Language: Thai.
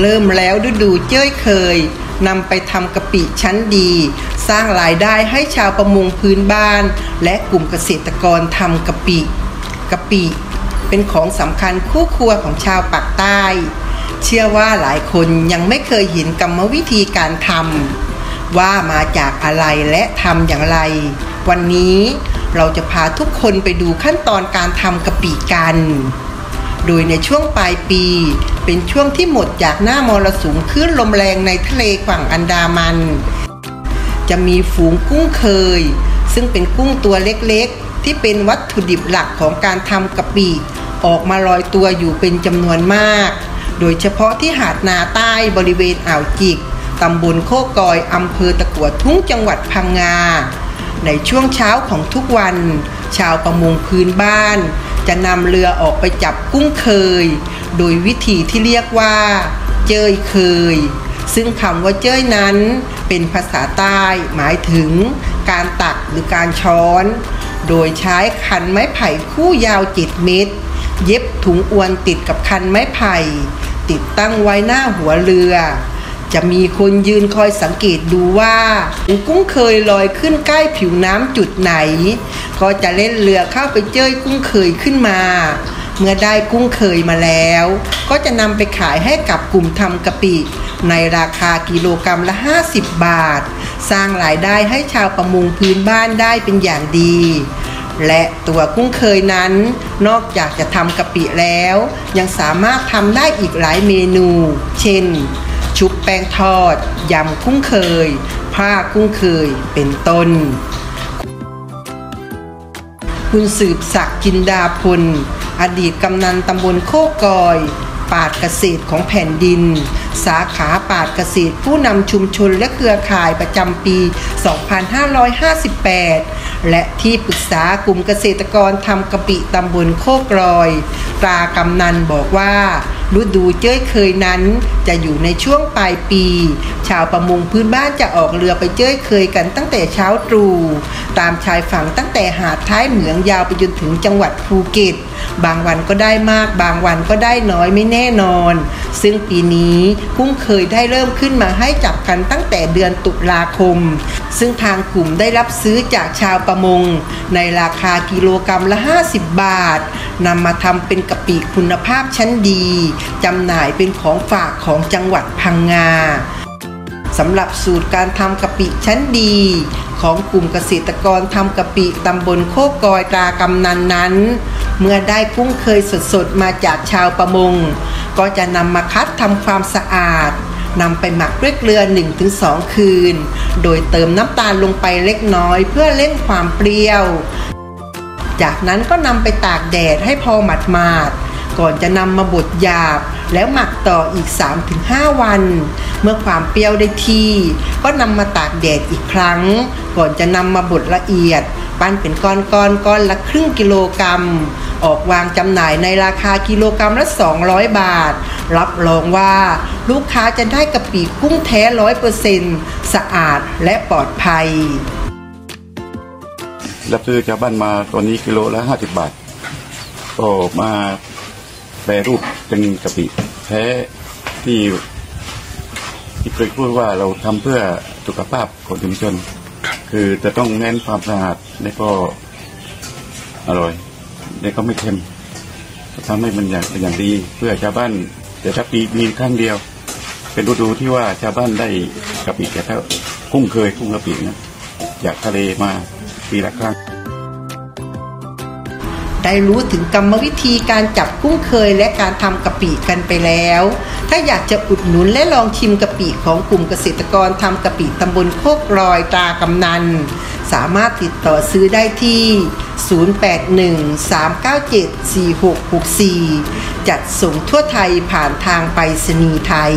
เริ่มแล้วฤดูเจ้ยเคยนำไปทำกะปิชั้นดี สร้างรายได้ให้ชาวประมงพื้นบ้าน และกลุ่มเกษตรกรทำกะปิกะปิเป็นของสำคัญคู่ครัวของชาวปากใต้ เชื่อว่าหลายคนยังไม่เคยเห็นกรรมวิธีการทำว่ามาจากอะไรและทำอย่างไร วันนี้เราจะพาทุกคนไปดูขั้นตอนการทำกะปิกัน โดยในช่วงปลายปี เป็นช่วงที่หมดจากหน้ามรสุมคลื่นลมแรงในทะเลฝั่งอันดามัน จะมีฝูงกุ้งเคย ซึ่งเป็นกุ้งตัวเล็กๆ ที่เป็นวัตถุดิบหลักของการทำกะปิออกมาลอยตัวอยู่เป็นจำนวนมาก โดยเฉพาะที่หาดนาใต้บริเวณอ่าวจิกตำบลโคกอยอำเภอตะกัวทุ่งจังหวัดพังงา ในช่วงเช้าของทุกวัน ชาวประมงพื้นบ้าน จะนำเรือออกไปจับกุ้งเคย โดยวิธีที่เรียกว่า เจยเคย ซึ่งคำว่าเจ้ยนั้นเป็นภาษาใต้หมายถึง การตักหรือการช้อน โดยใช้คันไม้ไผ่คู่ยาวจ็ดเมตร เย็บถุงอวนติดกับคันไม้ไผ่ ติดตั้งไว้หน้าหัวเรือ จะมีคนยืนคอยสังเกตดูว่ากุ้งเคยลอยขึ้นใกล้ผิวน้ำจุดไหน ก็จะเล่นเรือเข้าไปเจยกุ้งเคยขึ้นมา เมื่อได้กุ้งเคยมาแล้ว ก็จะนำไปขายให้กับกลุ่มทำกะปิ ในราคากิโลกรรัมละ 50 บาท สร้างรายได้ให้ชาวประมงพื้นบ้านได้เป็นอย่างดีและตัวกุ้งเคยนั้น นอกจากจะทำกะปิแล้ว ยังสามารถทำได้อีกหลายเมนู เช่น ชุบแป้งทอด ยำกุ้งเคย ผ้ากุ้งเคย เป็นต้น คุณสืบศักดิ์จินดาพล อดีตกำนันตำบลโคกอย ปาดเกษตรของแผ่นดิน สาขาปาดเกษตรผู้นำชุมชนและเครือข่ายประจำปี 2558 และที่ปรึกษากลุ่มเกษตรกรทำกะปิตำบลโคกลอย ตรากำนันบอกว่า ฤดูเจ้ยเคยนั้น จะอยู่ในช่วงปลายปี ชาวประมงพื้นบ้านจะออกเรือไปเจ้ยเคยกันตั้งแต่เช้าตรู่ตามชายฝั่งตั้งแต่หาดท้ายเหมืองยาวไปจนถึงจังหวัดภูเก็ต บางวันก็ได้มาก บางวันก็ได้น้อยไม่แน่นอน ซึ่งปีนี้กุ้งเคยได้เริ่มขึ้นมาให้จับกันตั้งแต่เดือนตุลาคม ซึ่งทางกลุ่มได้รับซื้อจากชาวประมง ในราคากิโลกรรัมละ 50 บาท นำมาทำเป็นกะปิคุณภาพชั้นดีจำหน่ายเป็นของฝากของจังหวัดพังงาสำหรับสูตรการทำกะปิชั้นดี ของกลุ่มเกษตรกรทำกะปิตำบลโคกอยตรากำนันนั้น เมื่อได้กุ้งเคยสดๆ มาจากชาวประมง ก็จะนำมาคัดทำความสะอาดนำไปหมักด้วยเกลือ 1-2 คืน โดยเติมน้ำตาลลงไปเล็กน้อยเพื่อเล่นความเปรี้ยว จากนั้นก็นำไปตากแดดให้พอหมาดๆก่อนจะนำมาบดหยาบ แล้วหมักต่ออีก 3-5 วัน เมื่อความเปรี้ยวได้ที่ ก็นำมาตากแดดอีกครั้ง ก่อนจะนำมาบดละเอียด ปั้นเป็นก้อนๆก้อนก้อนละครึ่งกิโลกรัม ออกวางจำหน่ายในราคากิโลกรัมละ 200 บาท รับรองว่าลูกค้าจะได้กะปิกุ้งแท้ร้อยเปอร์เซ็นต์สะอาดและปลอดภัย รับซื้อชาวบ้านมาตอนนี้กิโลละห้าสิบบาท ก็มาแปรรูปเป็นกะปิแท้ที่ที่เคยพูดว่าเราทำเพื่อสุขภาพของชุมชน คือจะต้องเน้นความสะอาดและก็อร่อยและก็ไม่เค็มทำให้มันอย่างเป็นอย่างดี เพื่อชาวบ้านแต่ถ้าปีมีครั้งเดียว เป็นฤดูที่ว่าชาวบ้านได้กะปิแต่ถ้ากุ้งเคยกุ้งกะปินะจากทะเลมา ปีละครั้ง ได้รู้ถึงกรรมวิธีการจับกุ้งเคยและการทำกะปิกันไปแล้ว ถ้าอยากจะอุดหนุนและลองชิมกะปิของกลุ่มเกษตรกรทำกะปิตำบลโคกรอยตากำนัน สามารถติดต่อซื้อได้ที่ 0813974664 จัดส่งทั่วไทยผ่านทางไปรษณีย์ไทย